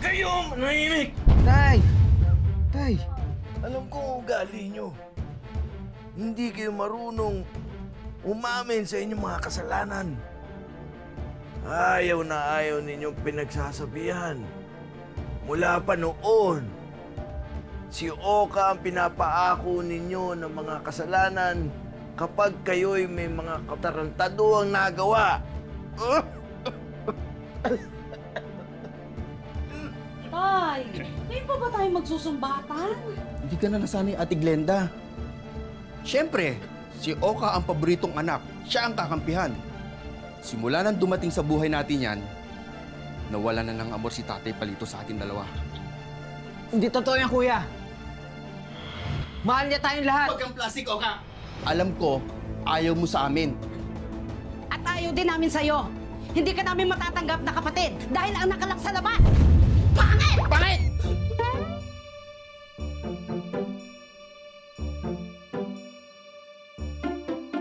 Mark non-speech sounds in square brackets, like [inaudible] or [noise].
Kayo, manahimik! Tay! Tay! Alam ko ang ugali nyo. Hindi kayo marunong umamin sa inyong mga kasalanan. Ayaw na ayaw ninyong pinagsasabihan. Mula pa noon, si Oka ang pinapaako ninyo ng mga kasalanan kapag kayo'y may mga katarantaduang nagawa. [laughs] Tay, ngayon pa ba tayo magsusumbatan? Hindi ka na nasanay, Ate Glenda. Siyempre, si Oka ang paboritong anak. Siya ang kakampihan. Simula nang dumating sa buhay natin yan, nawala na ng amor si Tatay Palito sa ating dalawa. Hindi totoo yan, kuya. Mahal niya tayong lahat. Huwag kang plastic, Oka! Alam ko, ayaw mo sa amin. At ayaw din namin sa'yo. Hindi ka namin matatanggap na kapatid dahil anak ka lang sa labas.